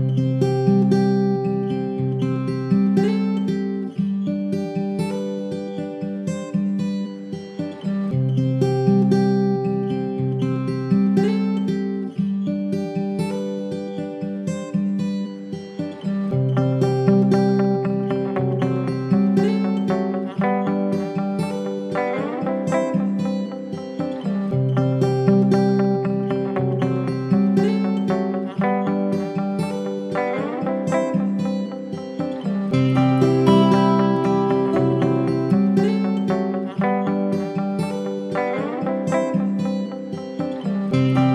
Bye. Bye.